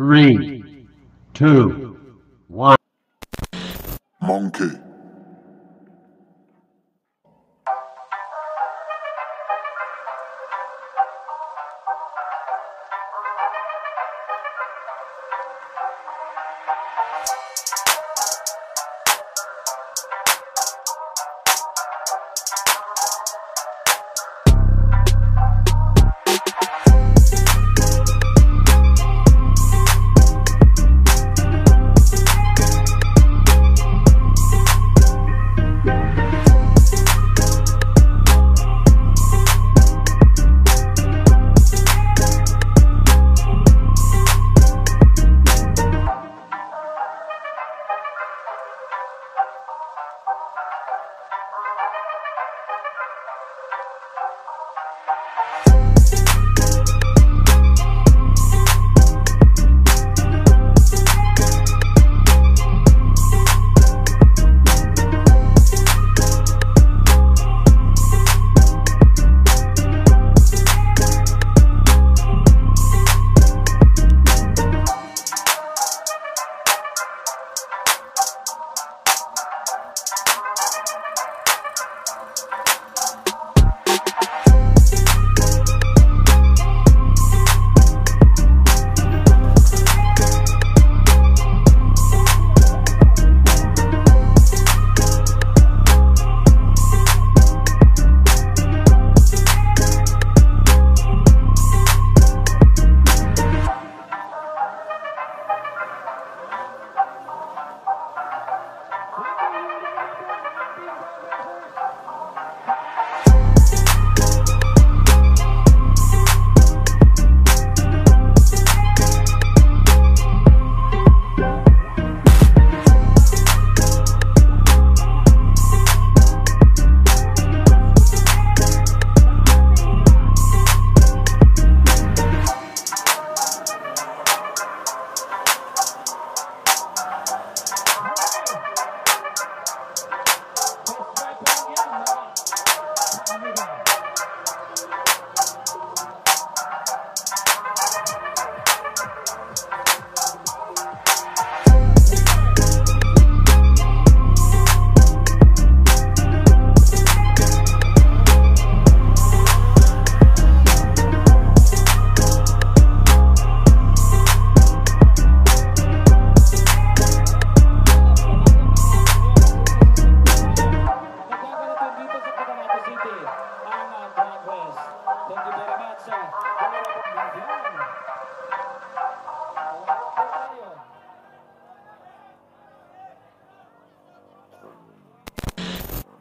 three, two, one. Monkey.